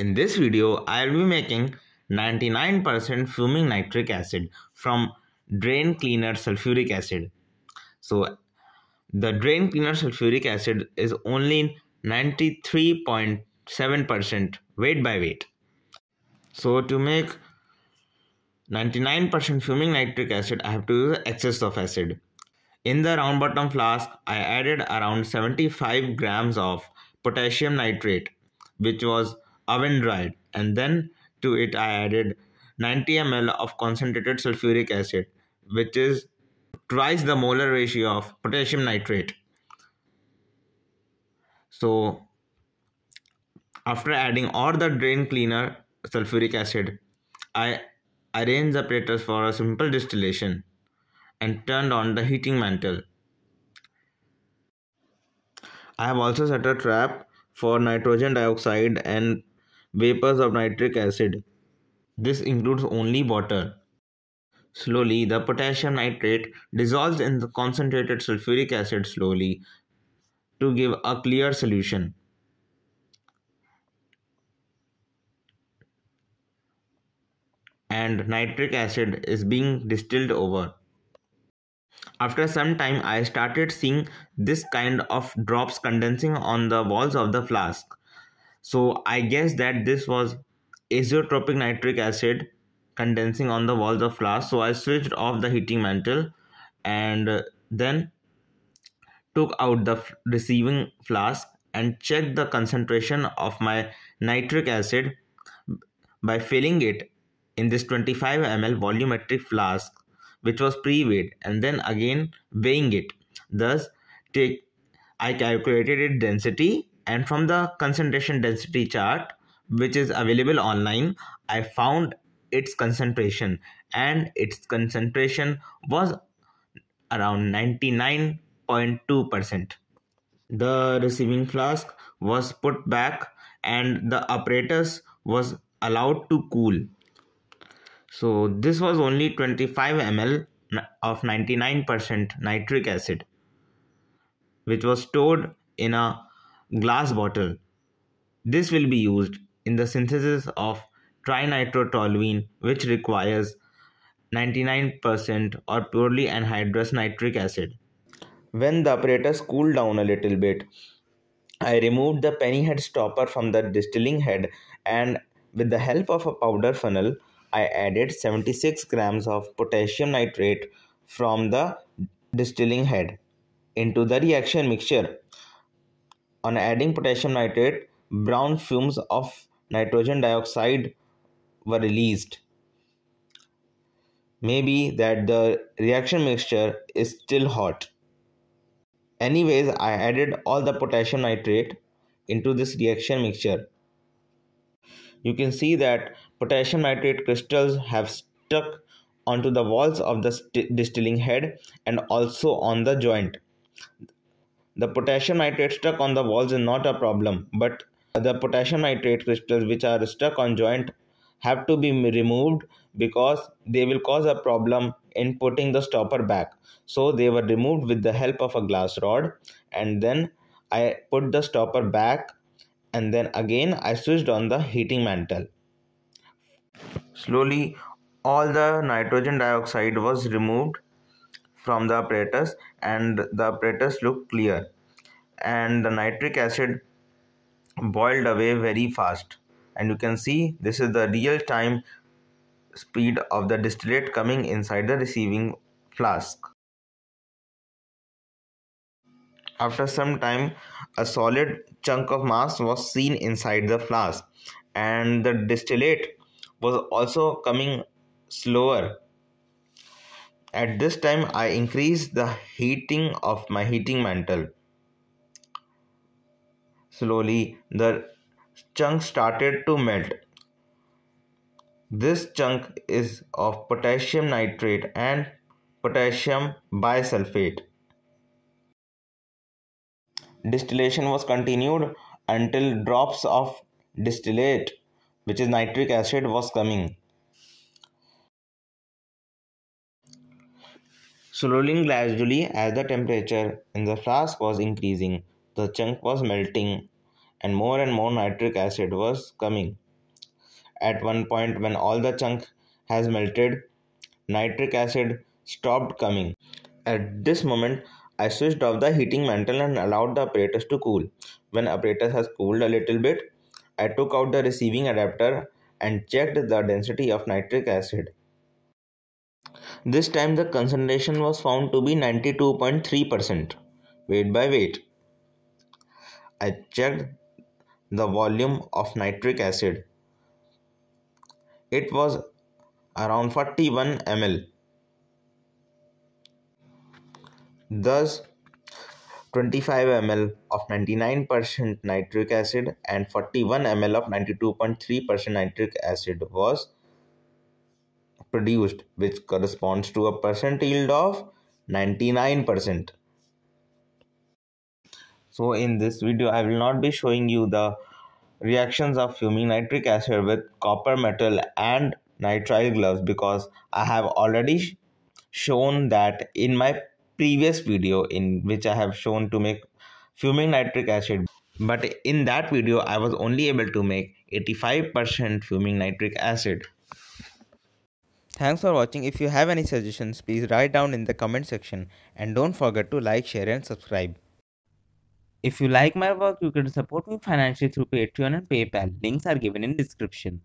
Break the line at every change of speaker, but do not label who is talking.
In this video, I will be making 99% fuming nitric acid from drain cleaner sulfuric acid. So the drain cleaner sulfuric acid is only 93.7% weight by weight. So to make 99% fuming nitric acid, I have to use excess of acid. In the round bottom flask, I added around 75 grams of potassium nitrate, which was oven dried, and then to it I added 90 ml of concentrated sulfuric acid, which is twice the molar ratio of potassium nitrate. So, after adding all the drain cleaner sulfuric acid, I arranged the apparatus for a simple distillation and turned on the heating mantle. I have also set a trap for nitrogen dioxide and vapors of nitric acid. This includes only water. Slowly, the potassium nitrate dissolves in the concentrated sulfuric acid slowly to give a clear solution. And nitric acid is being distilled over. After some time, I started seeing this kind of drops condensing on the walls of the flask. So I guess that this was azeotropic nitric acid condensing on the walls of flask. So I switched off the heating mantle and then took out the receiving flask and checked the concentration of my nitric acid by filling it in this 25 ml volumetric flask which was pre-weighed and then again weighing it thus take i calculated its density and from the concentration density chart which is available online i found its concentration. And its concentration was around 99.2% the receiving flask was put back and the apparatus was allowed to cool. So this was only 25 ml of 99% nitric acid which was stored in a glass bottle. This will be used in the synthesis of trinitrotoluene which requires 99% or purely anhydrous nitric acid. When the apparatus cooled down a little bit, I removed the penny head stopper from the distilling head and with the help of a powder funnel, I added 76 grams of potassium nitrate from the distilling head into the reaction mixture. On adding potassium nitrate, brown fumes of nitrogen dioxide were released. Maybe that the reaction mixture is still hot. Anyways, I added all the potassium nitrate into this reaction mixture you can see that potassium nitrate crystals have stuck onto the walls of the distilling head and also on the joint. The potassium nitrate stuck on the walls is not a problem, but the potassium nitrate crystals which are stuck on joint have to be removed because they will cause a problem in putting the stopper back. So they were removed with the help of a glass rod and then I put the stopper back and then again I switched on the heating mantle. Slowly all the nitrogen dioxide was removed from the apparatus and the apparatus looked clear and the nitric acid boiled away very fast and you can see this is the real time speed of the distillate coming inside the receiving flask. After some time, a solid chunk of mass was seen inside the flask, and the distillate was also coming slower. At this time, I increased the heating of my heating mantle. Slowly, the chunk started to melt. This chunk is of potassium nitrate and potassium bisulfate. Distillation was continued until drops of distillate, which is nitric acid, was coming. Slowly gradually, as the temperature in the flask was increasing, the chunk was melting and more and more nitric acid was coming. at one point when all the chunk has melted, nitric acid stopped coming. At this moment, I switched off the heating mantle and allowed the apparatus to cool. When apparatus has cooled a little bit, I took out the receiving adapter and checked the density of nitric acid. This time the concentration was found to be 92.3% weight by weight. I checked the volume of nitric acid. It was around 41 ml. Thus, 25 ml of 99% nitric acid and 41 ml of 92.3% nitric acid was produced, which corresponds to a percent yield of 99%. So in this video, I will not be showing you the reactions of fuming nitric acid with copper metal and nitrile gloves because I have already shown that in my previous video in which I have shown to make fuming nitric acid but in that video I was only able to make 85% fuming nitric acid.
Thanks for watching. If you have any suggestions, please write down in the comment section and don't forget to like, share and subscribe. If you like my work, you can support me financially through Patreon and PayPal. Links are given in description.